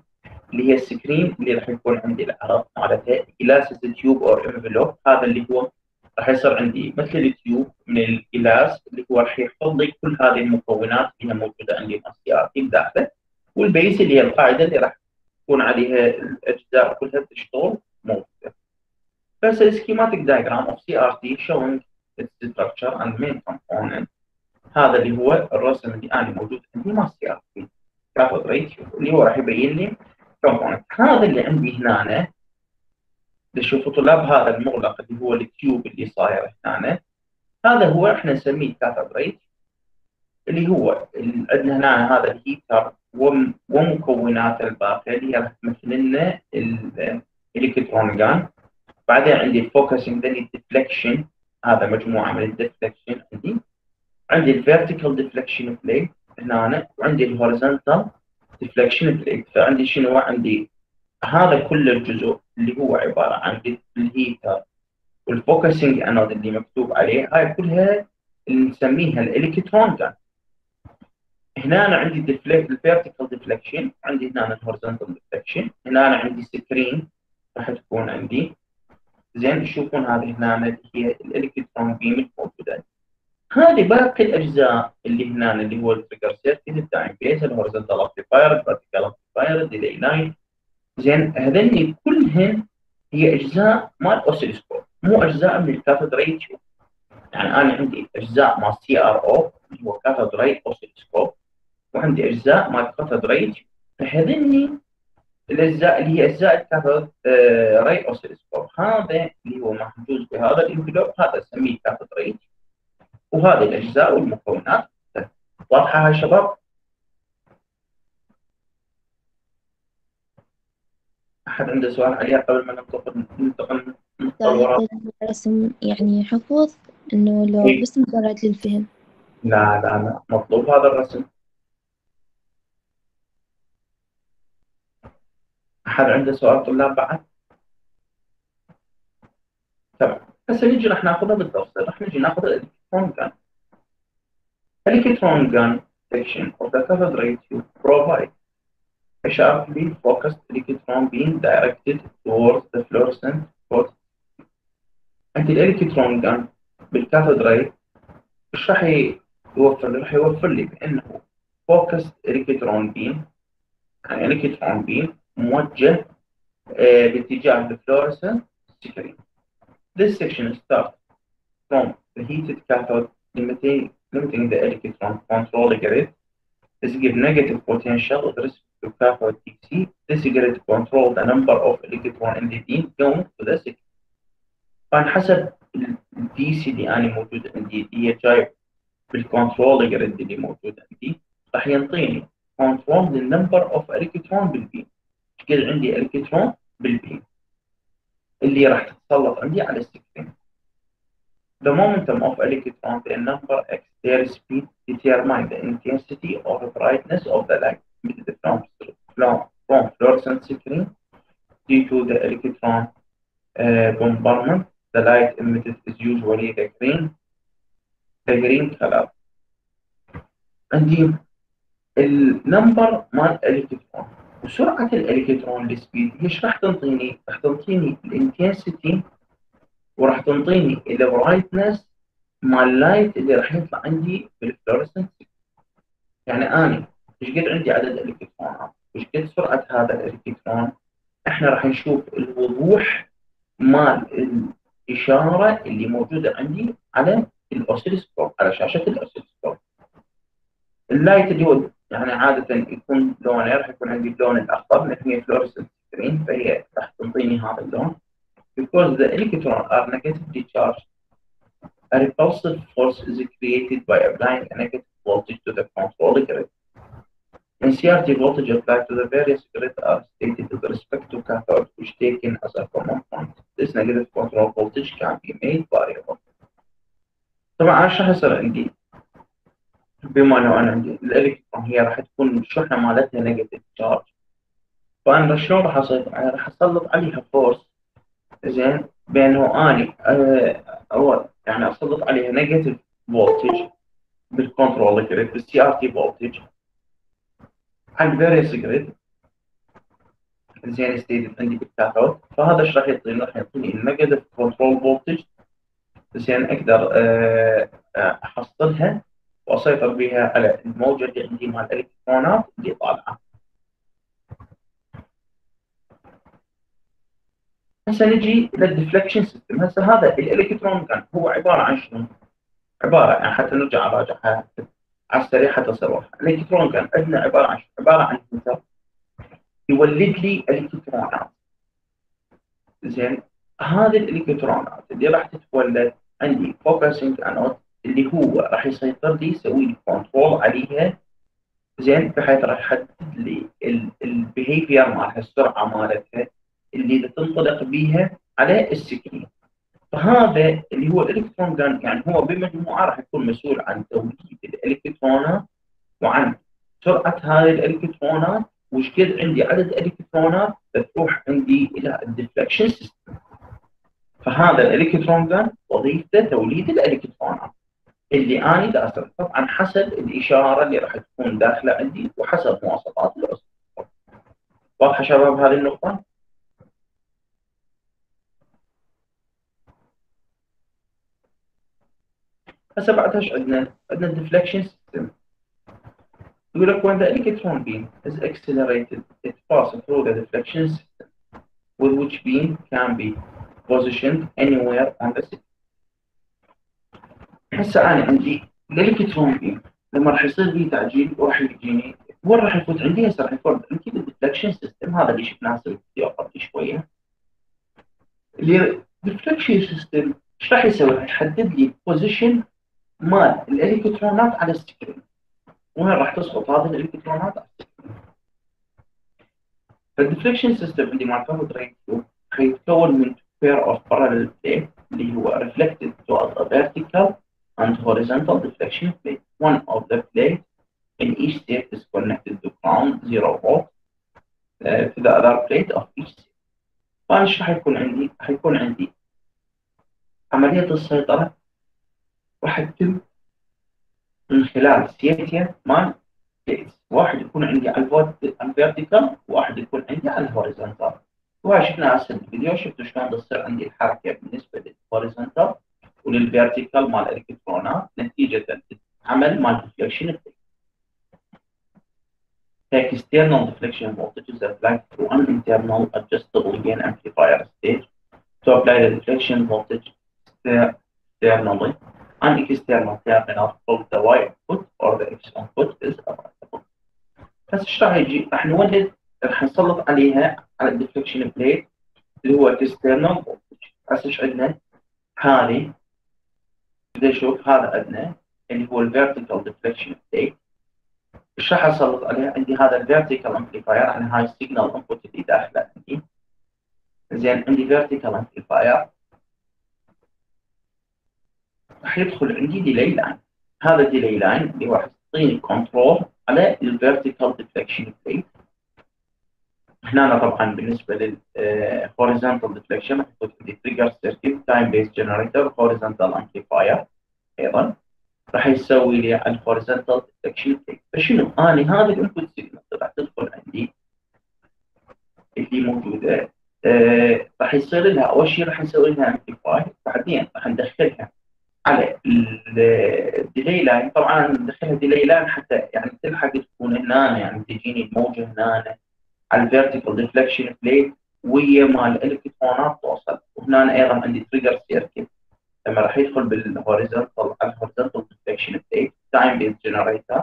اللي هي ال screen اللي راح يكون عندي العرض مالتها glass tube or envelope. هذا اللي هو راح يصير عندي مثل ال tube من ال glass اللي هو راح يحفظ لي كل هذه المكونات اللي موجودة عندي تي بداخله وال base اللي هي القاعدة اللي راح تكون عليها الأجزاء كلها تشتغل موجودة. بس ال schematic diagram of CRT showing its structure and main component. هذا اللي هو الرسم اللي أنا موجود عندي مع ال CRT cathode ray tube اللي هو راح يبين لي component هذا اللي عندي هنا نشوف طلاب هذا المغلق اللي هو ال tube اللي صاير هنا. هذا هو إحنا نسميه cathode ray اللي هو عندنا هنا هذا ال heater ومكونات الباقيه اللي هي تمثل لنا ال electron gun بعدين عندي ال focusing then ال deflection هذا مجموعة من ال deflection عندي. عندي ال vertical deflection plate هنا وعندي ال horizontal deflection plate فعندي شنو؟ عندي هذا كل الجزء اللي هو عبارة عن ال heater وال focusing anode اللي مكتوب عليه هاي كلها اللي نسميها ال electron gun هنا أنا عندي ال vertical deflection عندي هنا ال horizontal deflection هنا أنا عندي screen راح تكون عندي. زين تشوفون هذه هنا اللي هي ال electron beam الموجودة. هذه باقي الأجزاء اللي هنا اللي هو التريجر سيركت التايم بيس الهورزونتال امبليفاير الفيرتيكال امبليفاير الديلي لاين زين هذني كلهن هي أجزاء مال oscilloscope مو أجزاء من ال cathode ray يعني أنا عندي أجزاء مال CRO اللي هو cathode ray oscilloscope وعندي أجزاء مال cathode ray فهذني الأجزاء اللي هي أجزاء ال cathode ray oscilloscope هذا اللي هو محجوز بهذا ال envelope هذا نسميه cathode ray وهذه الأجزاء والمكونات واضحة يا شباب؟ أحد عنده سؤال عليها قبل ما ننتقل ننتقل ننتقل رسم يعني حفظ إنه لو إيه. بس مجرد للفهم لا لا لا مطلوب هذا الرسم أحد عنده سؤال طلاب بعد؟ تمام هسه نجي راح ناخذها بالتفصيل راح نجي ناخذ جان الالكترون جان section of the cathode ray tube provide a sharply focused electron beam directed towards the fluorescent spot عند الالكترون جان بالكاثود راي إيش راح يوفر؟ راح يوفر لي بانه focused electron beam يعني الكترون بيم موجه آه، باتجاه الفلورسنت سكرين. This section starts from the heated cathode limiting, limiting the electron control grid. This gives negative potential with respect to cathode DC. This grid control the number of electron in the beam going to the second. فعن حسب ال DC اللي أنا موجود عندي هي جايب بال control grid اللي موجود عندي راح ينطيني control لل number of electron بال beam قد عندي الكترون بال beam اللي راح تتسلط عندي على ال screen The momentum of electron the number x their speed determine the intensity or brightness of the light emitted from, from, from fluorescent screen due to the electron uh, bombardment. The light emitted is usually the green, the green color. عندي ال number مال الالكترون وسرعه الالكترون ال speed إيش راح تنطيني؟ راح تنطيني ال intensity وراح تنطيني ال brightness مال ال light اللي راح يطلع عندي بال fluorescent. يعني أنا إيش قد عندي عدد الالكترونات وايش قد سرعة هذا الإلكترون؟ إحنا راح نشوف الوضوح مال الإشارة اللي موجودة عندي على ال oscilloscope على شاشة ال oscilloscope. ال light هو يعني عادة يكون لونه راح يكون عندي اللون الأخضر لأن هي fluorescent screen فهي راح تنطيني هذا اللون. Because the electrons are negatively charged a repulsive force is created by applying a negative voltage to the control grid. In CRT voltage applied to the various grids are stated with respect to cathode which taken as a common point. This negative control voltage can be made variable. طبعا إيش راح يصير عندي؟ بما انه أنا عندي الالكترون هي راح تكون الشحنه مالتها نيجاتيف تشارج فانا شلون راح اسيطر؟ راح اسلط عليها فورس زين؟ بأنه آني أول يعني أسلط عليها negative voltage بال control grid بال CRT voltage على ال various grid زين stated عندي بال cathode فهذا إيش راح يعطيني؟ راح يعطيني ال negative control voltage زين أقدر آه، آه، أحصلها وأسيطر بها على الموجة اللي عندي مال الإلكترونات اللي طالعة. هسه نجي لل deflection system، هسه هذا ال electron gun هو عبارة عن شنو؟ عبارة يعني حتى نرجع نراجعها على السريع حتى واضحه، ال electron gun عندنا عبارة عن؟ عبارة عن heater يولد لي الكترونات. زين هذه الإلكترونات اللي راح تتولد عندي focusing anode اللي هو راح يسيطر لي يسوي لي control عليها زين بحيث راح يحدد لي ال behavior مالها السرعة مالتها اللي تنطلق بيها على ال screen فهذا اللي هو ال electron gun يعني هو بمجموعه راح يكون مسؤول عن توليد الإلكترونات وعن سرعة هذه الإلكترونات وش قد عندي عدد الكترونات تروح عندي إلى ال deflection system. فهذا ال electron gun وظيفته توليد الإلكترونات. اللي اني دا أسوي طبعا حسب الإشارة اللي راح تكون داخلة عندي وحسب مواصفات الأسرة. واضحة شباب هذه النقطة؟ هسه بعد إيش عندنا؟ عندنا ال deflection system يقول لك when the electron beam is accelerated it passes through the deflection system with which beam can be positioned anywhere on the system هسه أنا عندي ال electron beam لما راح يصير لي تعجيل وراح يجيني. وين راح يفوت؟ عندي هسه راح يفوت عندي ال deflection system هذا اللي شفناه في الفيديو قبل شوية. اللي ال deflection system إيش راح يسوي؟ راح يحدد لي position مال الالكترونات على ال screen وين راح تسقط هذه الالكترونات على ال screen فال deflection system كفر ريتيو راح يتكون من pair of parallel plate اللي هو referred to as a vertical and horizontal deflection plate. One of the plates in each set is connected to ground 0 volt uh, to the other plate of each set. فأنا إيش راح يكون عندي؟ راح يكون عندي عملية السيطرة تتم من خلال set مال plates واحد يكون عندي على ال vertical وواحد يكون عندي على ال horizontal. وهاي شفنا هسه الفيديو. شفتوا شلون تصير عندي الحركة بالنسبة للهوريزونتال وللفيرتيكال مال الالكترونات نتيجة عمل مال ديفليكشن The external deflection voltage is applied through an internal adjustable gain amplifier stage to apply the deflection voltage externally. An external terminal called the Y input or the X input is available. بس إيش راح يجي؟ راح نولد راح نسلط عليها على الديفليكشن بليت اللي هو external voltage هسه إيش عندنا؟ هذه بدي أشوف هذا عندنا اللي هو ال vertical deflection plate إيش راح أسلط عليها؟ عندي هذا ال vertical amplifier يعني هاي ال signal input اللي داخلة عندي زين عندي vertical amplifier راح يدخل عندي delay line هذا ال delay line اللي راح يعطيني control على ال vertical deflection plate هنا طبعا بالنسبة لل horizontal deflection راح يكون عندي trigger circuit time base generator horizontal amplifier أيضا. راح يسوي لي على ال horizontal deflection فشنو؟ أنا هذه ال input signal راح تدخل عندي اللي موجودة. آه راح يصير لها أول شيء راح نسوي لها amplify بعدين راح ندخلها. على ال delay line طبعا ندخلها delay line حتى يعني تلحق تكون هنا يعني تجيني الموجة هنا على ال vertical deflection plate ويا beam مال الالكترونات توصل. وهنا أيضا عندي trigger circuit لما راح يدخل بال horizontal على ال horizontal deflection plate time base generator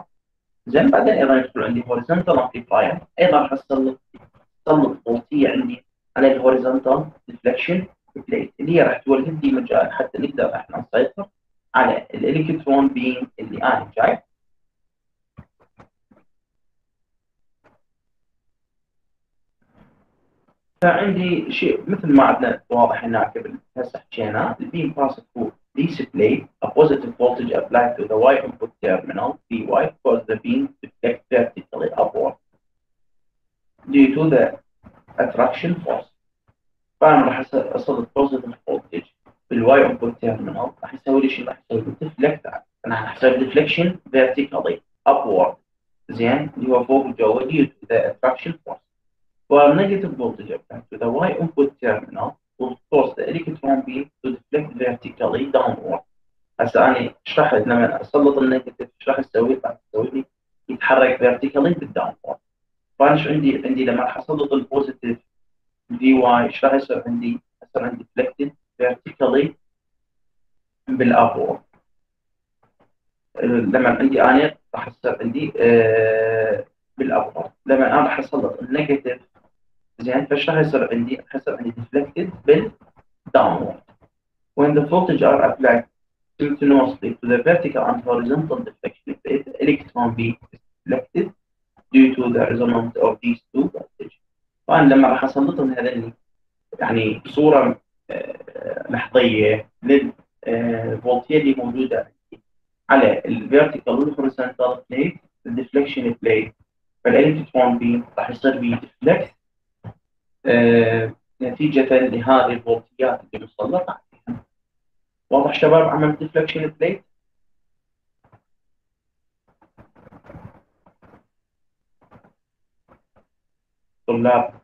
زين بعدين أيضا يدخل عندي horizontal amplifier أيضا راح أسلط أسلط عندي على ال horizontal deflection اللي هي راح تولد لي مجال حتى نقدر إحنا نسيطر على ال electron beam اللي أنا جاي فعندي شيء مثل ما عندنا واضح هناك قبل هسه حكينا ال beam pass through this plate a positive voltage applied to the Y input terminal Vy cause the beam deflect vertically upward due to the attraction force فأنا راح اسلط positive voltage بال Y input terminal راح يسوي لي شيء راح يسوي لي deflect أنا راح أسوي deflection vertically upward. زين؟ اللي هو فوق جوا due to the attraction force. negative voltage. applied to the Y input terminal. Will force the electron beam to deflect vertically downward. هسه أنا أشرح لما أسلط ال negative إيش راح يسوي؟ راح يسوي لي يتحرك vertically بال downward. فأنا إيش عندي؟ عندي لما راح أسلط ال positive Vy إيش راح يصير عندي؟ يصير عندي deflected vertically بال upward. لما عندي أنا راح يصير عندي آه بالابورد. لما أنا راح اسلط النيجاتيف زين فايش راح يصير عندي؟ راح يصير عندي deflected بالdownward. When the voltage are applied simultaneously to the vertical and horizontal deflection plate, the electron beam is deflected due to the resonance of these two voltages. فأنا لما راح أسلطهم هذين يعني بصورة لحظية للفولتية اللي موجودة عندي على الفيرتيكال والهوريزونتال بليت الديفليكشن بليت فالالكترون بيم راح يصير بي deflect آه نتيجة لهذه الفولتيات اللي مسلطة عليها. واضح شباب عمل deflection plate؟ طلاب.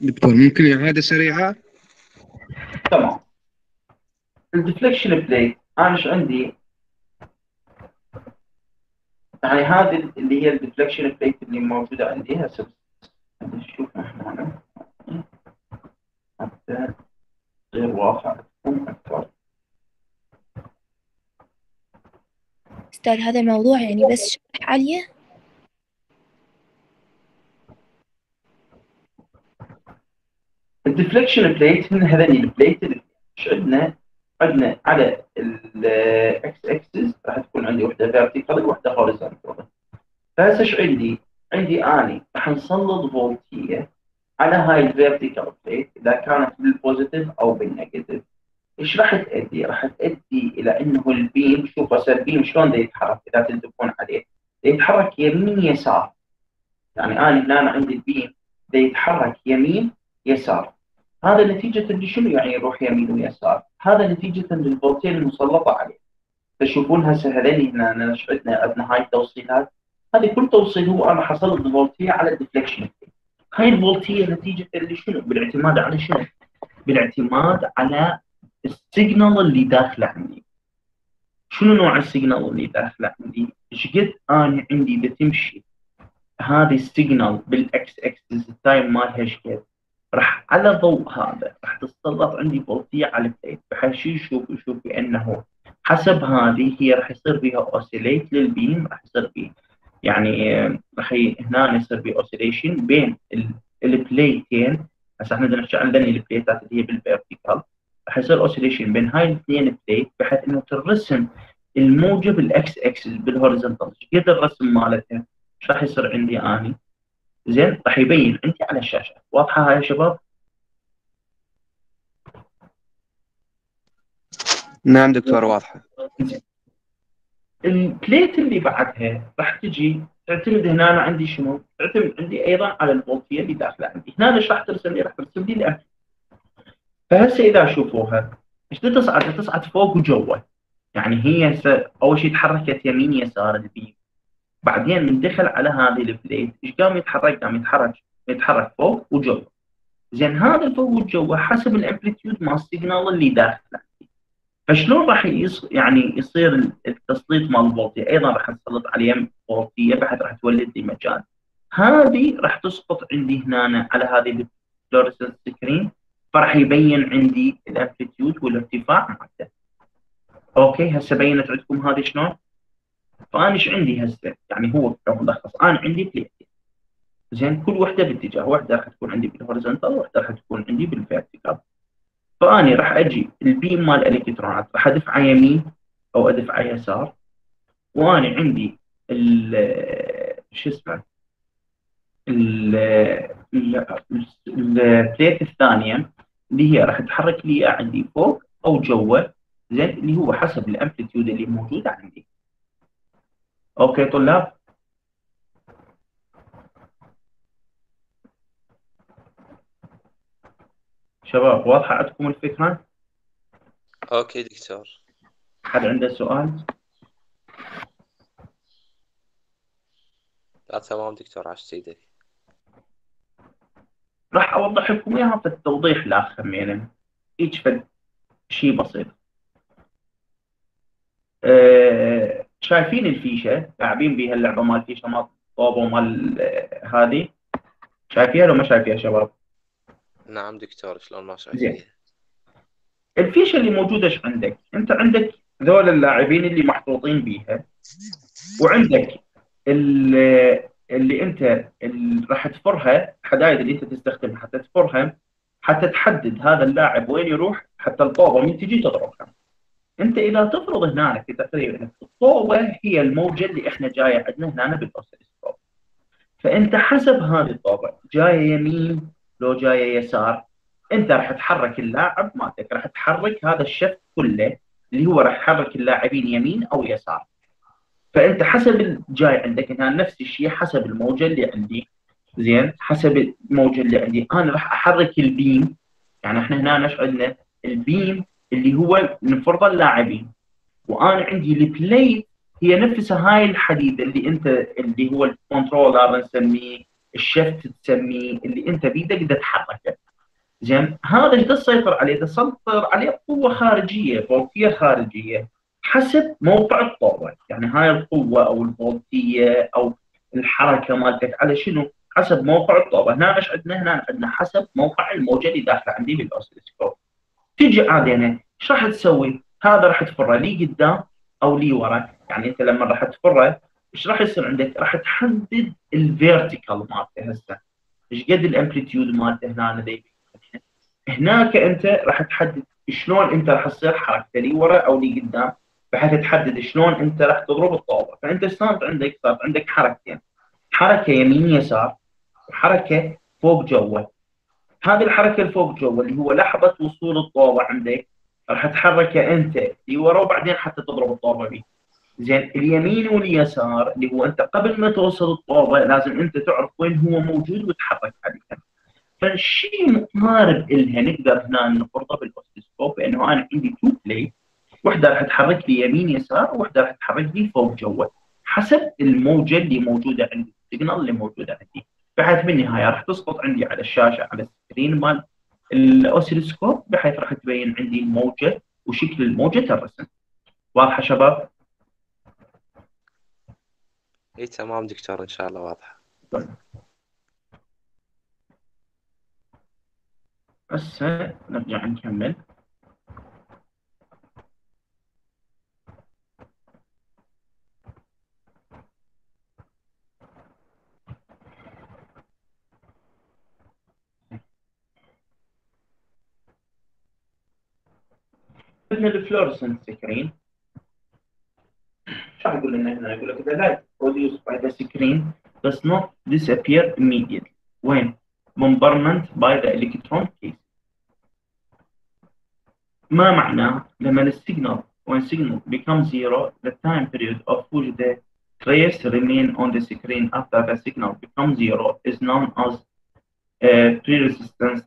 دكتور ممكن إعادة سريعة؟ تمام. ال deflection plate أنا إيش عندي؟ يعني هذه اللي هي ال deflection plate اللي موجودة عندي. هسه نشوف إحنا. هنا حتى غير واضحه تكون أستاذ هذا الموضوع يعني بس شرح عليه ال deflection plate من هذين ال plate اللي عندنا؟ عندنا على الاكس اكسس راح تكون عندي وحدة vertical وحدة horizontal فهسه إيش عندي؟ عندي أني راح نسلط فولتيه على هاي ال vertical plate إذا كانت بال positive أو بال negative إيش راح تؤدي؟ راح تؤدي إلى إنه ال beam شوف هسه ال beam شلون دا يتحرك إذا تنتبهون عليه دا يتحرك يمين يسار يعني أنا هنا عندي ال beam دا يتحرك يمين يسار هذا نتيجة اللي شنو يعني يروح يمين ويسار؟ هذا نتيجة للفولتية المسلطة عليه. تشوفون هسه هذين هنا أنا إيش عندنا عندنا هاي التوصيلات هذه كل توصيل هو أنا حصلت الفولتية على ال deflection هاي الفولتية نتيجة اللي شنو؟ بالاعتماد على شنو؟ بالاعتماد على ال signal اللي داخله عندي. شنو نوع ال signal اللي داخله عندي؟ إيش قد أنا عندي بتمشي هذه ال signal بال X axis ال time مالها إيش قد؟ راح على ضوء هذا راح تتسلط عندي فولتية على ال plate بحيث يشوف يشوف بانه حسب هذه هي راح يصير فيها oscillate لل beam راح يصير فيه يعني راح هنا يصير في oscillation بين ال- ال plate ين هسه إحنا بدنا نحكي عن ال plate ات اللي هي بال vertical راح يصير oscillation بين هاي الاثنين plate بحيث إنه ترسم الموجه بال X axis بال horizontal إيش قد الرسم مالتها؟ إيش راح يصير عندي أني؟ زين راح يبين عندي على الشاشة واضحة هاي يا شباب؟ نعم دكتور واضحة ال plate اللي بعدها راح تجي تعتمد هنا أنا عندي شنو؟ تعتمد عندي أيضا على الفولتيه اللي داخلة عندي، هنا إيش راح ترسم لي؟ راح ترسم لي. فهسه اذا شوفوها إيش تصعد؟ تصعد فوق وجوا. يعني هي أول شيء تحركت يمين يسار ال beam. بعدين من دخل على هذه ال plate إيش قام يتحرك؟ قام يتحرك يتحرك فوق وجوا. زين هذا الفوق والجوا حسب ال amplitude مال ال signal اللي داخله. فشلون راح يص... يعني يصير التسليط مال الفولتيه أيضا راح نسلط عليه فولتيه بحيث راح تولد لي مجال هذه راح تسقط عندي هنا على هذه ال fluorescence screen فراح يبين عندي ال amplitude والارتفاع مالته okay هسه بينت عندكم هذه شلون؟ فانا إيش عندي هسه؟ يعني هو ملخص أنا عندي plate ين زين كل وحدة باتجاه واحدة راح تكون عندي بال horizontal وحدة راح تكون عندي بال vertical فأني راح أجي ال beam مال الالكترونات راح ادفعه يمين أو ادفعه يسار. وأني عندي ال شو اسمه؟ ال- ال plate الثانية. اللي هي راح تتحرك لي عندي فوق أو جوا زين اللي هو حسب ال amplitude اللي موجوده عندي. okay طلاب. شباب واضحة عندكم الفكرة؟ okay دكتور. حد عنده سؤال؟ لا تمام دكتور عاشت ايدك. راح أوضح لكم إياها في التوضيح الآخر يعني هيك فد شيء بسيط. آه، شايفين الفيشة؟ لاعبين بيها اللعبة مال فيشة مال طوبه ومال آه، هذه. شايفيها لو ما شايفيها شباب؟ نعم دكتور شلون ما. شايفين الفيشة اللي موجودة إيش عندك؟ أنت عندك ذول اللاعبين اللي محطوطين بيها وعندك ال- اللي انت اللي راح تفرها الحدايد اللي انت تستخدمها حتى تفرها حتى تحدد هذا اللاعب وين يروح حتى الطوبة من تجي تضربها. انت إذا تفرض هنا في تقريبا الطوبة هي الموجة اللي إحنا جاية عندنا هنا بال oscilloscope. فأنت حسب هذه الطوبة جاية يمين لو جاية يسار أنت راح تحرك اللاعب مالتك راح تحرك هذا ال shaft كله اللي هو راح يحرك اللاعبين يمين أو يسار. فأنت حسب الجاي عندك هنا نفس الشيء حسب الموجة اللي عندي. زين؟ حسب الموجة اللي عندي. أنا راح أحرك ال beam. يعني إحنا هنا إيش عندنا؟ ال beam اللي هو نفرض اللاعبين. وأنا عندي ال plate هي نفسها هاي الحديده اللي أنت اللي هو ال controller نسميه ال shaft تسميه اللي أنت بيدك بدك تحركه. زين؟ هذا إيش تسيطر عليه؟ تسيطر عليه قوة خارجية فولتيه خارجية. حسب موقع الطوبه يعني هاي القوة أو الفولتيه أو الحركة مالتك على شنو؟ حسب موقع الطوبه هنا إيش عندنا؟ هنا عندنا حسب موقع الموجة اللي داخلة عندي بال oscilloscope تجي عادي أنا إيش راح تسوي؟ هذا راح تفره لي قدام أو لي ورا يعني أنت لما راح تفره إيش راح يصير عندك؟ راح تحدد ال vertical مالته هسه إيش قد ال amplitude مالته هنا هناك أنت راح تحدد شلون أنت راح تصير حركته لي ورا أو لي قدام بحيث تحدد شلون انت راح تضرب الطوبه فأنت صارت عندك صارت عندك حركتين. حركة يمين يسار وحركه فوق جوا هذه الحركة الفوق جوا اللي هو لحظة وصول الطوبه عندك راح تحركه أنت لورا وبعدين حتى تضرب الطوبه به زين اليمين واليسار اللي هو أنت قبل ما توصل الطوبه لازم أنت تعرف وين هو موجود وتحرك عليها فالشيء مقارب إلها نقدر هنا نفرضه بال oscilloscope بانه أنا عندي two plate وحده راح تحرك لي يمين يسار وحده راح تحرك لي فوق جوا حسب الموجة اللي موجودة عندي ال signal اللي موجودة عندي. بحيث بالنهاية راح تسقط عندي على الشاشة على ال screen مال ال oscilloscope بحيث راح تبين عندي الموجة وشكل الموجة الرسم واضحة شباب؟ إي تمام دكتور إن شاء الله واضحة. هسه نرجع نكمل. قلنا الفلورسنت سكرين شو راح يقول لنا هنا يقول لك the light produced by the screen does not disappear immediately وين bombardment by the electron case ما معناه لما السيجنال when signal becomes zero the time period of which the trace remain on the screen after the signal becomes zero is known as uh, pre-resistance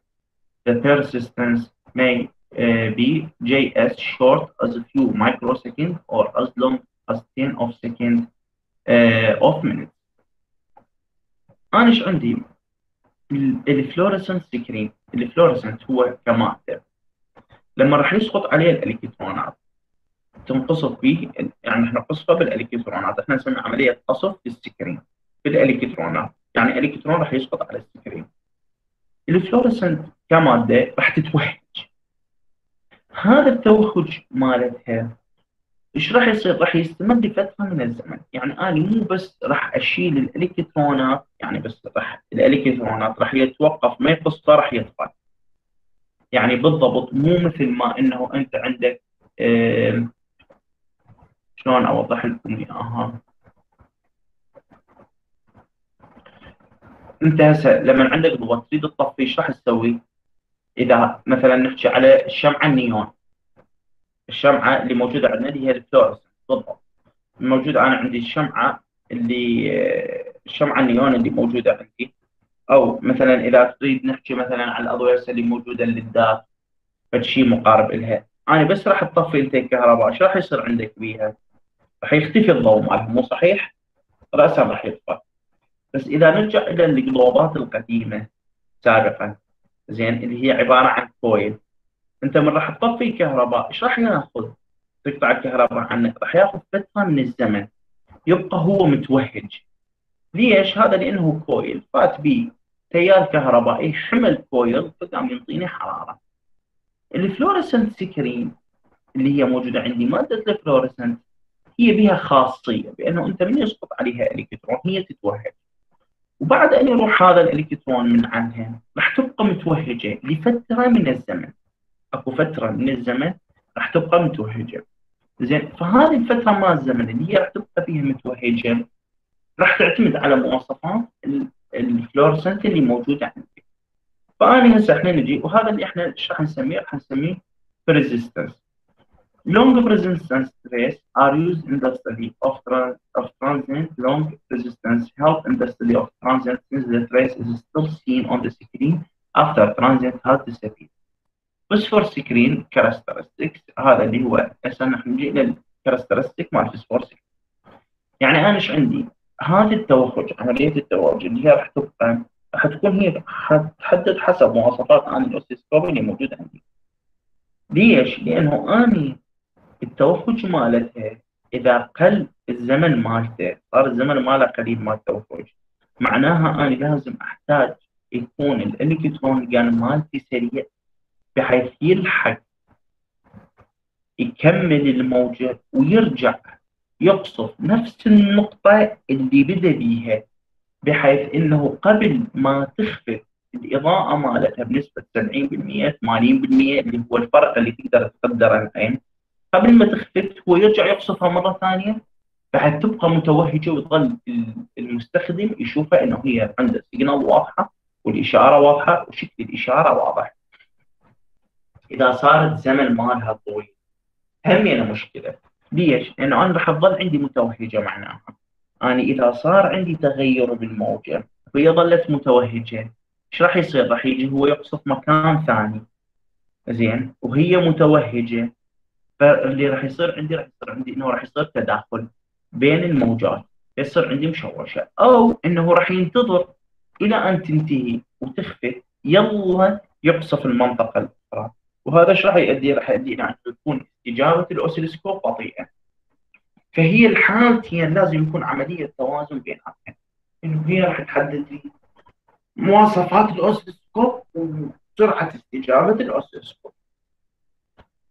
the persistence may uh, be as short as a few microseconds or as long as tens of seconds uh, or minutes. أنا إيش عندي؟ ال fluorescent screen ال fluorescent هو كمادة. لما راح يسقط عليه الإلكترونات تنقصف به يعني إحنا قصفه بالإلكترونات. إحنا نسمي عملية قصف في ال screen بالإلكترونات. يعني الكترون راح يسقط على ال screen. الفلورسنت كمادة راح تتوهج هذا التوهج مالتها إيش راح يصير؟ راح يستمر لفترة من الزمن، يعني أنا مو بس راح أشيل الإلكترونات يعني بس راح الإلكترونات راح يتوقف ما يقصها راح يطفى. يعني بالضبط مو مثل ما إنه أنت عندك آه شلون أوضح لكم إياها؟ أنت هسه لما عندك ضوء تريد تطفي إيش راح تسوي؟ إذا مثلا نحكي على الشمعة النيون. الشمعة اللي موجودة عندنا اللي هي ال fluorescent بالضبط. موجودة أنا عندي الشمعة اللي الشمعة النيون اللي موجودة عندي. أو مثلا إذا تريد نحكي مثلا على الاضويه اللي موجودة للدار فشيء مقارب لها أنا بس راح تطفي انت الكهرباء إيش راح يصير عندك بيها؟ راح يختفي الضوء مالها مو صحيح؟ راسا راح يطفى. بس إذا نرجع إلى الجلوبات القديمة سابقا زين اللي هي عبارة عن coil أنت من راح تطفي كهرباء إيش راح ياخذ؟ تقطع الكهرباء عنك راح ياخذ فتره من الزمن. يبقى هو متوهج. ليش؟ هذا لأنه coil فات بي تيار كهربائي حمل coil فقام يعطيني حرارة. ال fluorescent screen اللي هي موجودة عندي مادة ال fluorescent هي بها خاصية بأنه أنت من يسقط عليها إلكترون هي تتوهج. وبعد أن يروح هذا الالكترون من عنها راح تبقى متوهجة لفترة من الزمن. أكو فترة من الزمن راح تبقى متوهجة. زين فهذه الفترة مال الزمن اللي هي راح تبقى فيها متوهجة راح تعتمد على مواصفات الفلورسنت اللي موجودة عندك. فاني هسه إحنا نجي وهذا اللي إحنا إيش راح نسميه؟ راح نسميه persistence long persistence trace are used in the study of, trans of transient long persistence help in the study of transient since the trace is still seen on the screen after transient has disappeared. phosphor screen characteristics هذا اللي هو هسه نحن نجي إلى characteristic مال phosphor screen يعني أنا إيش عندي؟ هذه التوهج عملية التوهج اللي هي راح تبقى راح تكون هي حتحدد حسب مواصفات أنا ال oscilloscope اللي موجود عندي ليش؟ لأنه أني التوهج مالتها إذا قل الزمن مالته صار الزمن ماله قليل مال التوهج معناها أنا لازم أحتاج يكون الإلكترون جان مالتي سريع بحيث يلحق يكمل الموجة ويرجع يقصف نفس النقطة اللي بدأ بيها بحيث إنه قبل ما تخفت الإضاءة مالتها بنسبة 70% 80% اللي هو الفرق اللي تقدر تقدره العين قبل ما تخفت هو يرجع يقصفها مرة ثانية بحيث تبقى متوهجة ويظل المستخدم يشوفها إنه هي عنده سيجنال واضحة والإشارة واضحة وشكل الإشارة واضح. إذا صارت زمن مالها طويل همينة مشكلة ليش؟ لأنه أنا راح تظل عندي متوهجة معناها. أنا إذا صار عندي تغير بالموجة وهي ظلت متوهجة إيش راح يصير؟ راح يجي هو يقصف مكان ثاني زين وهي متوهجة فاللي راح يصير عندي راح يصير عندي إنه راح يصير تداخل بين الموجات. يصير عندي مشوشة. أو إنه راح ينتظر إلى أن تنتهي وتخفت يلا يقصف المنطقة الأخرى. وهذا إيش راح يؤدي؟ راح يؤدي إلى أن تكون استجابة الأوسيلوسكوب بطيئة. فهي الحالتين لازم يكون عملية توازن بيناتهم إنه هي راح تحدد لي مواصفات الأوسيلوسكوب وسرعة استجابة الأوسيلوسكوب.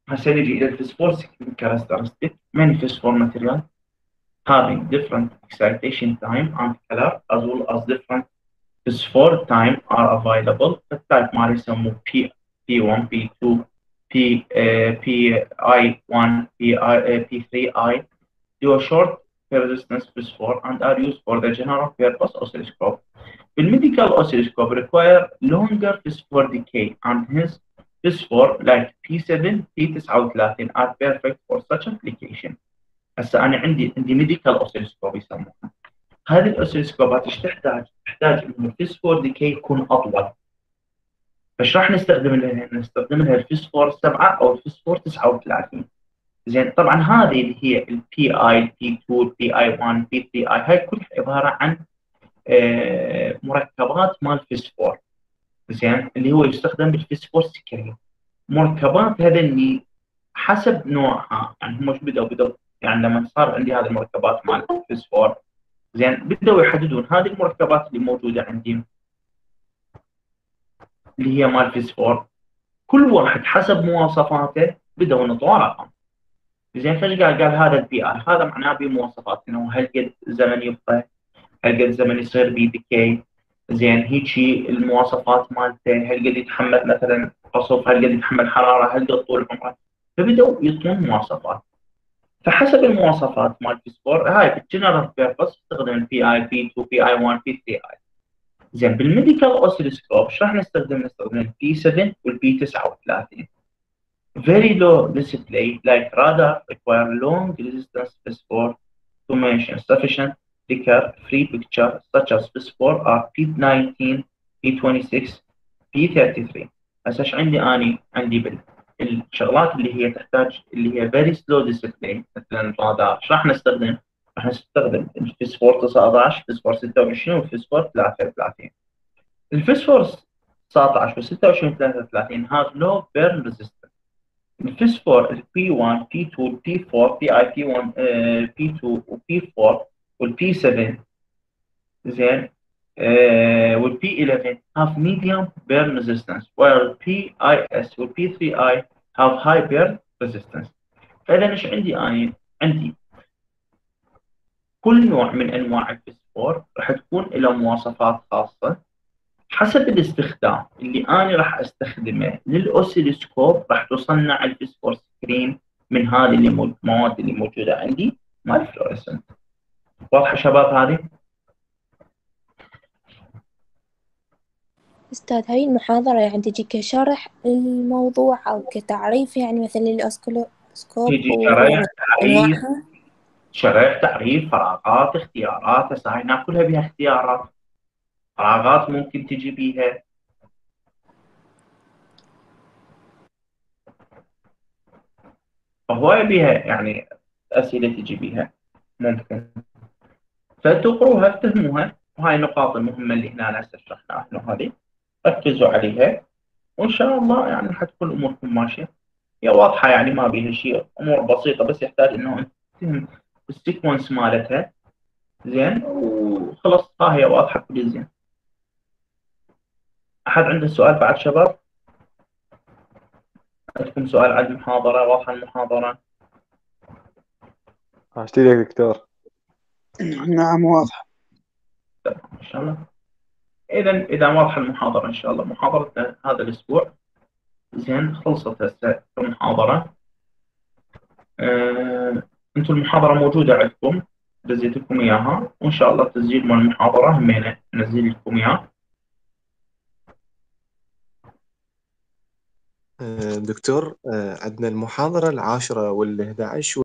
passivity that is force-seeking characteristic manifest for material having different excitation time and color as well as different phosphor time are available. The type might some P, P1, P2, P, uh, PI1, PI, uh, P3I. They are short resistance phosphor and are used for the general purpose oscilloscope. The medical oscilloscope require longer phosphor decay and hence phosphor like P7 P39 are perfect for such application. هسه أنا عندي عندي ميديكال اوسيلوسكوب يسموها هذه الاوسيلوسكوبات إيش تحتاج؟ تحتاج إنه الفسفور ديكي يكون أطول فايش راح نستخدم لها؟ نستخدم لها الفسفور 7 أو الفسفور 39 زين طبعا هذه اللي هي البي اي البي 2 البي اي 1 البي 3 اي هاي كلها عبارة عن آه مركبات مال فسفور زين اللي هو يستخدم بال phosphor screen مركبات هذا اللي حسب نوعها يعني هم شو بدأوا؟ بدأوا يعني لما صار عندي هذه المركبات مال الفسفور زين بدأوا يحددون هذه المركبات اللي موجودة عندي اللي هي مال الفسفور كل واحد حسب مواصفاته بدأوا ينطوا رقم زين فايش قال؟ قال هذا ال P I هذا معناه بمواصفات انه هل قد زمن يبقى هل قد زمن يصير بي decay زين هيجي المواصفات مالته هل قد يتحمل مثلا قصف هل قد يتحمل حرارة هل قد طول عمره؟ فبدأوا يعطون مواصفات. فحسب المواصفات مال الفسفور هاي في ال general purpose تستخدم ال P I P 2 P I 1 P 3 I زين بال medical oscilloscope إيش راح نستخدم؟ نستخدم ال P 7 وال P 39 very slow display like radar require long persistence phosphor to maintain sufficient flicker free picture such as phosphor are P19 P26 P33 هسه إيش عندي أني؟ عندي بال الشغلات اللي هي تحتاج اللي هي very slow display مثلا الرادار إيش راح نستخدم؟ راح نستخدم الفسفور 19 الفسفور 26 والفسفور 33 الفسفور 19 و 26 و 33 have low burn resistance. الفسفور ال P1 P2 P4 PI P1 P2 و P4 وال P7 زين وال P11 have medium burn resistance while PIS وال P3I have high burn resistance. فإذا إيش عندي أنا؟ عندي كل نوع من أنواع الفسفور راح تكون له مواصفات خاصة. حسب الاستخدام اللي أنا راح أستخدمه لل oscilloscope راح تصنع ال phosphor screen من هذه المواد اللي موجودة عندي مال ال fluorescent واضحة شباب هذه؟ أستاذ هاي المحاضرة يعني تجي كشرح الموضوع أو كتعريف يعني مثلا لل scope تيجي شرح تعريف. شرح تعريف فراغات اختيارات هسه هاي ناكلها بها اختيارات. فراغات ممكن تجي بيها. فهواية بيها يعني أسئلة تجي بيها. ممكن. فتقروها افتهموها. وهاي النقاط المهمة اللي هنا هسه شرحناها إحنا هذه. ركزوا عليها. وإن شاء الله يعني حتكون أموركم ماشية. هي واضحة يعني ما بيها شيء. أمور بسيطة بس يحتاج أنت تفهم السيكونس مالتها. زين؟ وخلص ها هي واضحة كل زين أحد عنده سؤال بعد شباب؟ عندكم سؤال عن المحاضرة؟ واضحة المحاضرة؟ عشتي لك دكتور. نعم واضح. إن شاء الله. إذا إذا واضحة المحاضرة إن شاء الله. محاضرتنا هذا الأسبوع. زين خلصت هسه المحاضرة. أه... أنتم المحاضرة موجودة عندكم. دزيت لكم إياها. وإن شاء الله تسجيل مال المحاضرة همينة ننزل لكم إياه. آه، دكتور آه، عندنا المحاضرة العاشرة والأحد عشر